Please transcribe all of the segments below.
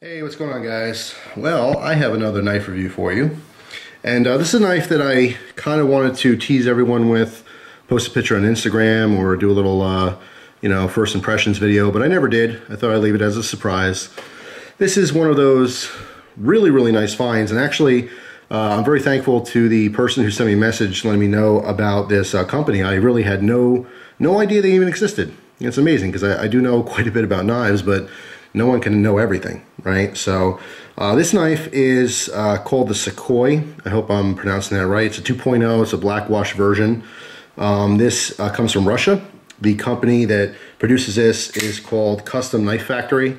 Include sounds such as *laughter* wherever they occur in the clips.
Hey, what's going on guys? Well, I have another knife review for you. And uh, this is a knife that I kind of wanted to tease everyone with, post a picture on Instagram or do a little, uh, you know, first impressions video, but I never did. I thought I'd leave it as a surprise. This is one of those really, really nice finds. And actually, uh, I'm very thankful to the person who sent me a message letting me know about this uh, company. I really had no, no idea they even existed. It's amazing because I, I do know *laughs* quite a bit about knives, but no one can know everything, right? So uh, this knife is uh, called the Sukhoi. I hope I'm pronouncing that right. It's a 2.0, it's a black wash version. Um, this uh, comes from Russia. The company that produces this is called Custom Knife Factory.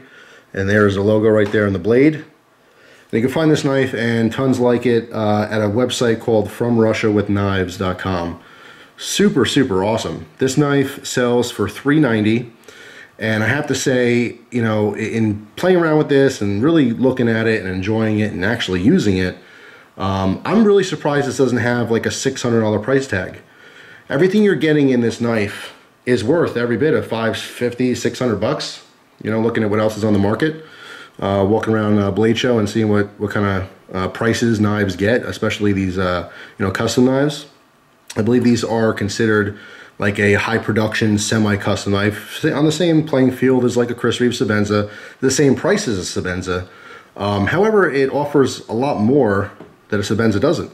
And there's a logo right there on the blade. And you can find this knife and tons like it uh, at a website called FromRussiaWithKnives.com. Super, super awesome. This knife sells for $390 and I have to say, you know, in playing around with this and really looking at it and enjoying it and actually using it, um, I'm really surprised this doesn't have like a $600 price tag. Everything you're getting in this knife is worth every bit of 550, 600 bucks. You know, looking at what else is on the market, uh, walking around a Blade Show and seeing what, what kind of uh, prices knives get, especially these, uh, you know, custom knives. I believe these are considered like a high production semi-custom knife on the same playing field as like a Chris Reeve Sebenza, the same price as a Sebenza. Um, however, it offers a lot more that a Sebenza doesn't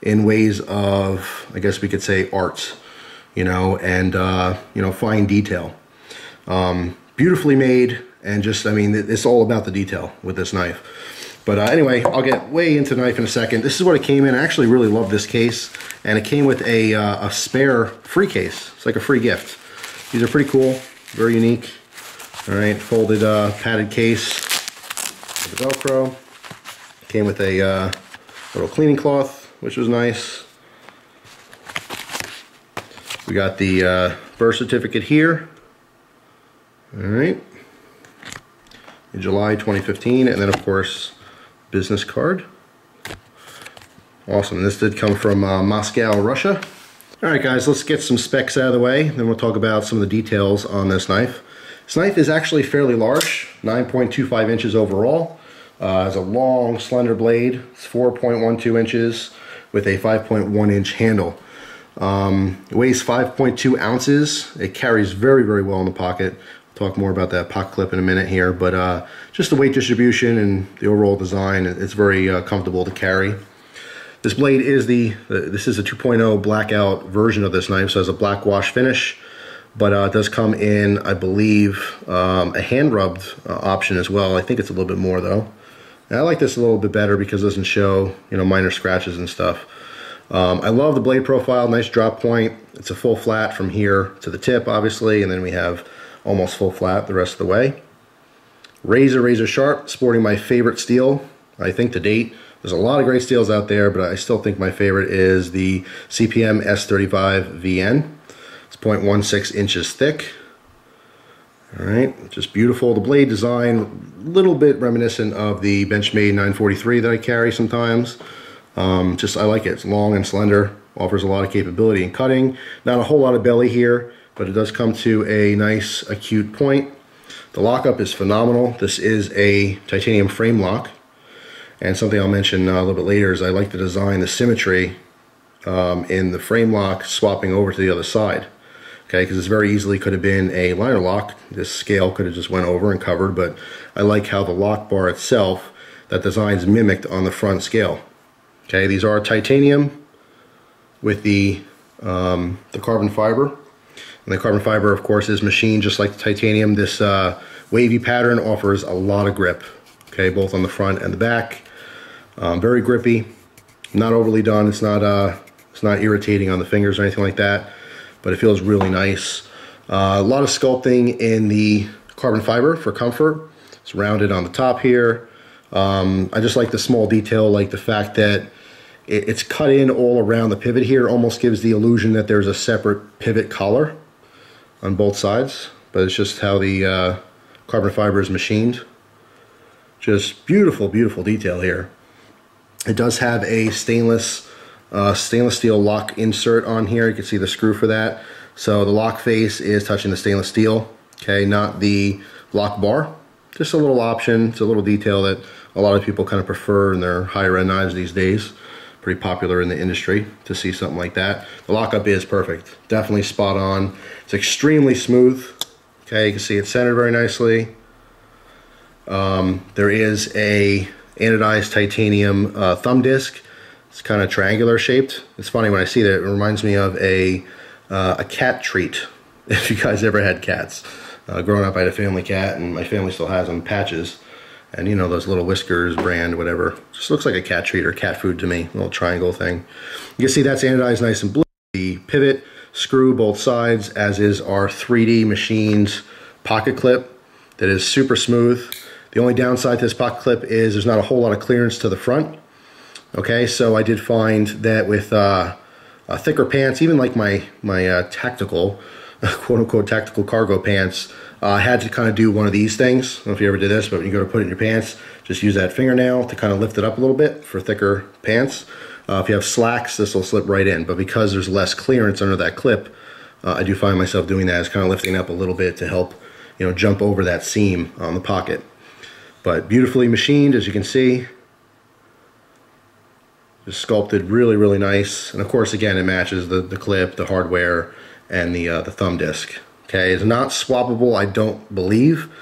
in ways of, I guess we could say, art, you know, and, uh, you know, fine detail. Um, beautifully made, and just, I mean, it's all about the detail with this knife. But uh, anyway, I'll get way into knife in a second. This is what it came in. I actually really love this case. And it came with a, uh, a spare free case. It's like a free gift. These are pretty cool, very unique. All right, folded uh, padded case with the Velcro. Came with a uh, little cleaning cloth, which was nice. We got the uh, birth certificate here. All right. In July 2015, and then of course business card. Awesome, this did come from uh, Moscow, Russia. All right guys, let's get some specs out of the way, then we'll talk about some of the details on this knife. This knife is actually fairly large, 9.25 inches overall. Uh, has a long, slender blade. It's 4.12 inches with a 5.1 inch handle. Um, it weighs 5.2 ounces. It carries very, very well in the pocket talk more about that pocket clip in a minute here, but uh, just the weight distribution and the overall design, it's very uh, comfortable to carry. This blade is the, this is a 2.0 blackout version of this knife, so it has a black wash finish, but uh, it does come in, I believe, um, a hand rubbed uh, option as well. I think it's a little bit more though. And I like this a little bit better because it doesn't show, you know, minor scratches and stuff. Um, I love the blade profile, nice drop point. It's a full flat from here to the tip, obviously, and then we have almost full flat the rest of the way. Razor, razor sharp, sporting my favorite steel, I think to date. There's a lot of great steels out there, but I still think my favorite is the CPM S35 VN. It's 0.16 inches thick. All right, just beautiful. The blade design, a little bit reminiscent of the Benchmade 943 that I carry sometimes. Um, just, I like it. It's long and slender, offers a lot of capability in cutting. Not a whole lot of belly here but it does come to a nice acute point. The lockup is phenomenal. This is a titanium frame lock. And something I'll mention uh, a little bit later is I like the design, the symmetry um, in the frame lock swapping over to the other side. Okay, because this very easily could have been a liner lock. This scale could have just went over and covered, but I like how the lock bar itself, that design is mimicked on the front scale. Okay, these are titanium with the, um, the carbon fiber and the carbon fiber, of course, is machined just like the titanium. This uh, wavy pattern offers a lot of grip, okay, both on the front and the back. Um, very grippy, not overly done. It's not uh, it's not irritating on the fingers or anything like that, but it feels really nice. Uh, a lot of sculpting in the carbon fiber for comfort. It's rounded on the top here. Um, I just like the small detail, like the fact that it's cut in all around the pivot here. Almost gives the illusion that there's a separate pivot collar on both sides, but it's just how the uh, carbon fiber is machined. Just beautiful, beautiful detail here. It does have a stainless uh, stainless steel lock insert on here. You can see the screw for that. So the lock face is touching the stainless steel, okay, not the lock bar. just a little option. It's a little detail that a lot of people kind of prefer in their higher end knives these days. Pretty popular in the industry to see something like that. The lockup is perfect. Definitely spot on. It's extremely smooth. Okay, you can see it's centered very nicely. Um, there is a anodized titanium uh, thumb disc. It's kind of triangular shaped. It's funny when I see that, it reminds me of a, uh, a cat treat, *laughs* if you guys ever had cats. Uh, growing up, I had a family cat, and my family still has them, patches. And you know, those little Whiskas brand, whatever. Just looks like a cat treat or cat food to me, little triangle thing. You can see that's anodized nice and blue. The pivot, screw both sides, as is our 3D Machines pocket clip that is super smooth. The only downside to this pocket clip is there's not a whole lot of clearance to the front. Okay, so I did find that with uh, uh, thicker pants, even like my, my uh, tactical, *laughs* quote unquote tactical cargo pants, uh, I had to kind of do one of these things. I don't know if you ever did this, but when you go to put it in your pants, just use that fingernail to kind of lift it up a little bit for thicker pants. Uh, if you have slacks, this will slip right in, but because there's less clearance under that clip, uh, I do find myself doing that. It's kind of lifting up a little bit to help, you know, jump over that seam on the pocket. But beautifully machined, as you can see. Just sculpted really, really nice. And of course, again, it matches the, the clip, the hardware, and the, uh, the thumb disc. Okay, it's not swappable, I don't believe.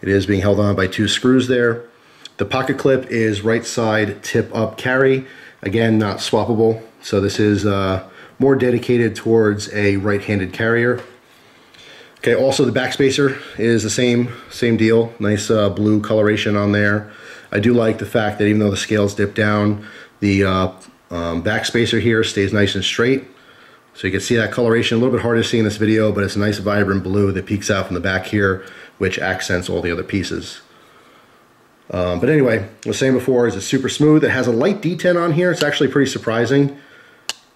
It is being held on by two screws there. The pocket clip is right side tip up carry. Again, not swappable. So this is uh, more dedicated towards a right-handed carrier. Okay, also the backspacer is the same, same deal. Nice uh, blue coloration on there. I do like the fact that even though the scales dip down, the uh, um, backspacer here stays nice and straight. So you can see that coloration, a little bit hard to see in this video, but it's a nice vibrant blue that peeks out from the back here, which accents all the other pieces. Um, but anyway, was saying before, is it's super smooth. It has a light detent on here. It's actually pretty surprising.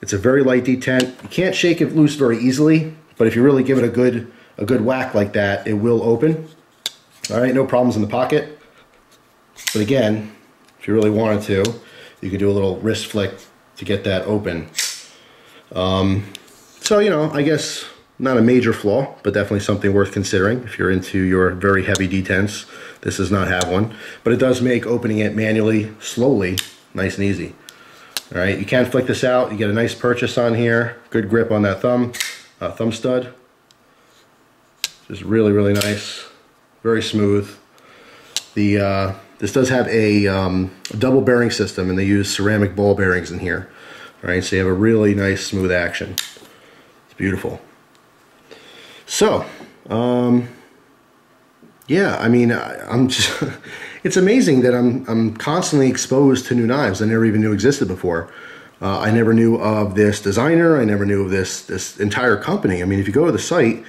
It's a very light detent. You can't shake it loose very easily, but if you really give it a good a good whack like that, it will open. All right, no problems in the pocket. But again, if you really wanted to, you could do a little wrist flick to get that open. Um, so, you know, I guess not a major flaw, but definitely something worth considering if you're into your very heavy detents. This does not have one, but it does make opening it manually, slowly, nice and easy. All right, you can flick this out. You get a nice purchase on here. Good grip on that thumb, uh, thumb stud. Just really, really nice. Very smooth. The uh, This does have a um, double bearing system and they use ceramic ball bearings in here. All right, so you have a really nice smooth action. It's beautiful. So, um, yeah, I mean, I, am just, *laughs* it's amazing that I'm, I'm constantly exposed to new knives I never even knew existed before. Uh, I never knew of this designer. I never knew of this, this entire company. I mean, if you go to the site,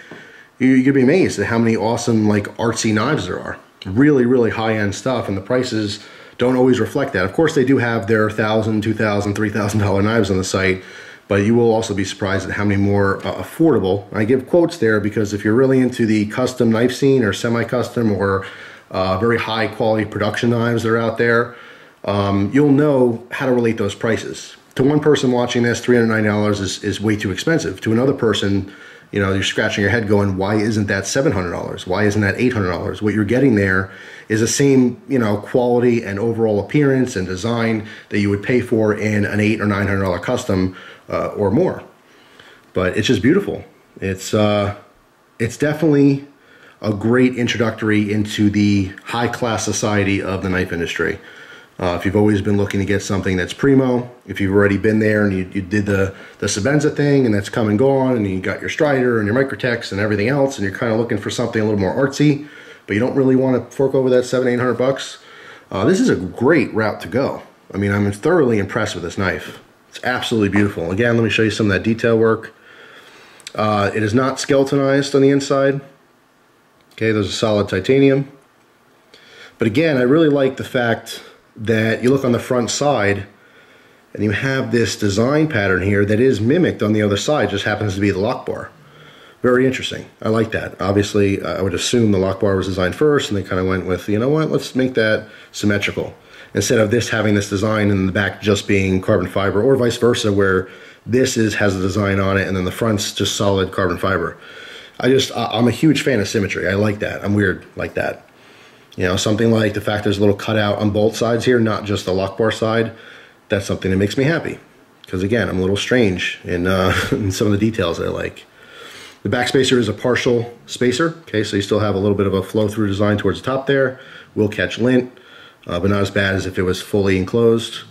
you, you'd be amazed at how many awesome, like, artsy knives there are. Really, really high-end stuff, and the prices don't always reflect that. Of course, they do have their $1,000, $2,000, $3,000 knives on the site, but you will also be surprised at how many more uh, affordable. I give quotes there because if you're really into the custom knife scene or semi-custom or uh, very high quality production knives that are out there, um, you'll know how to relate those prices. To one person watching this, $390 is, is way too expensive. To another person, you know, you're scratching your head going, why isn't that $700? Why isn't that $800? What you're getting there is the same, you know, quality and overall appearance and design that you would pay for in an eight or $900 custom uh, or more. But it's just beautiful. It's, uh, it's definitely a great introductory into the high class society of the knife industry. Uh, if you've always been looking to get something that's primo, if you've already been there and you, you did the, the Sebenza thing and that's come and gone and you got your Strider and your Microtech and everything else and you're kind of looking for something a little more artsy, but you don't really want to fork over that seven, eight hundred bucks, uh, this is a great route to go. I mean, I'm thoroughly impressed with this knife. It's absolutely beautiful. Again, let me show you some of that detail work. Uh, it is not skeletonized on the inside. Okay, there's a solid titanium. But again, I really like the fact that you look on the front side and you have this design pattern here that is mimicked on the other side, just happens to be the lock bar. Very interesting. I like that. Obviously, I would assume the lock bar was designed first and they kind of went with, you know what, let's make that symmetrical. Instead of this having this design and the back just being carbon fiber or vice versa where this is has a design on it and then the front's just solid carbon fiber. I just, I'm a huge fan of symmetry. I like that. I'm weird like that. You know, something like the fact there's a little cutout on both sides here, not just the lock bar side, that's something that makes me happy. Because again, I'm a little strange in, uh, *laughs* in some of the details I like. The back spacer is a partial spacer, okay, so you still have a little bit of a flow-through design towards the top there. Will catch lint, uh, but not as bad as if it was fully enclosed.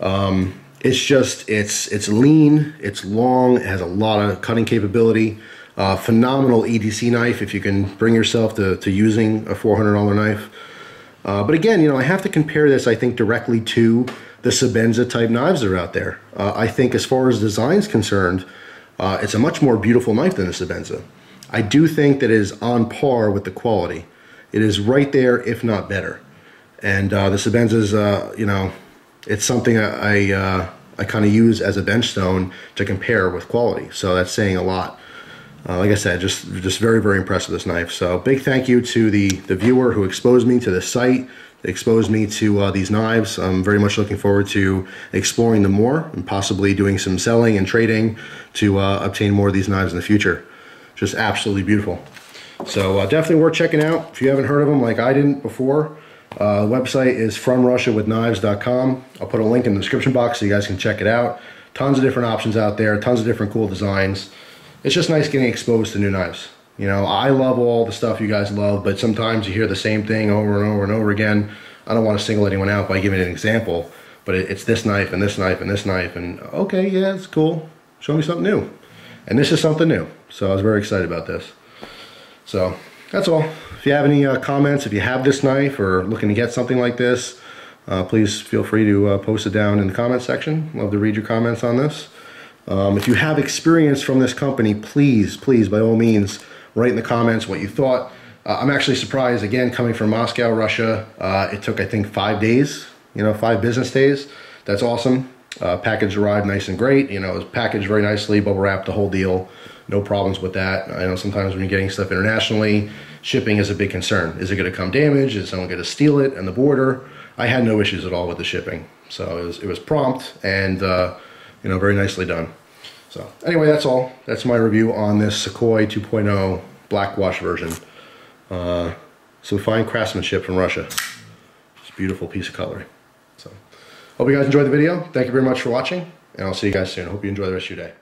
Um, it's just, it's, it's lean, it's long, it has a lot of cutting capability. Uh, phenomenal EDC knife if you can bring yourself to, to using a $400 knife. Uh, but again, you know, I have to compare this, I think, directly to the Sebenza type knives that are out there. Uh, I think as far as design is concerned, uh, it's a much more beautiful knife than the Sebenza. I do think that it is on par with the quality. It is right there, if not better. And uh, the Sebenza is, uh, you know, it's something I, I, I kind of use as a bench stone to compare with quality. So that's saying a lot. Uh, like I said, just just very, very impressed with this knife. So big thank you to the, the viewer who exposed me to this site, exposed me to uh, these knives. I'm very much looking forward to exploring them more and possibly doing some selling and trading to uh, obtain more of these knives in the future. Just absolutely beautiful. So uh, definitely worth checking out. If you haven't heard of them like I didn't before, uh, the website is fromrussiawithknives.com. I'll put a link in the description box so you guys can check it out. Tons of different options out there, tons of different cool designs it's just nice getting exposed to new knives. You know, I love all the stuff you guys love, but sometimes you hear the same thing over and over and over again. I don't want to single anyone out by giving an example, but it's this knife and this knife and this knife, and okay, yeah, it's cool. Show me something new. And this is something new, so I was very excited about this. So that's all. If you have any uh, comments, if you have this knife or looking to get something like this, uh, please feel free to uh, post it down in the comment section. Love to read your comments on this. Um, if you have experience from this company, please, please, by all means, write in the comments what you thought. Uh, I'm actually surprised, again, coming from Moscow, Russia, uh, it took, I think, five days, you know, five business days. That's awesome. Uh, package arrived nice and great. You know, it was packaged very nicely, bubble wrapped, the whole deal. No problems with that. I know sometimes when you're getting stuff internationally, shipping is a big concern. Is it going to come damaged? Is someone going to steal it on the border? I had no issues at all with the shipping. So it was, it was prompt and, uh, you know, very nicely done. So anyway, that's all. That's my review on this Sukhoi 2.0 black wash version. Uh, some fine craftsmanship from Russia. Just beautiful piece of cutlery. So hope you guys enjoyed the video. Thank you very much for watching, and I'll see you guys soon. Hope you enjoy the rest of your day.